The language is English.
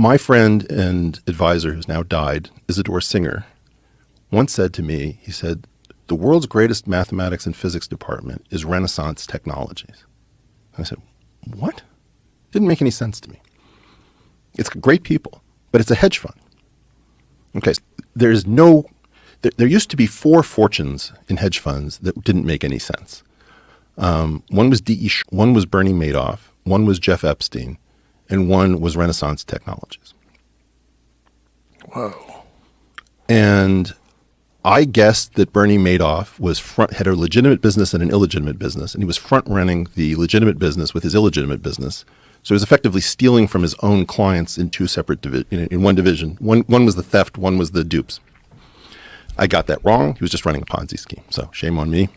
my friend and advisor, who's now died, Isadore Singer, once said to me, he said, the world's greatest mathematics and physics department is Renaissance Technologies. And I said, what? Didn't make any sense to me. It's great people, but it's a hedge fund. Okay, there's no, there, there used to be four fortunes in hedge funds that didn't make any sense. Um, one was D.E. one was Bernie Madoff, one was Jeff Epstein, and one was Renaissance Technologies. Whoa. And I guessed that Bernie Madoff was front, had a legitimate business and an illegitimate business, and he was front running the legitimate business with his illegitimate business. So he was effectively stealing from his own clients in two separate divi- in, in one division. One one was the theft, one was the dupes. I got that wrong. He was just running a Ponzi scheme. So shame on me.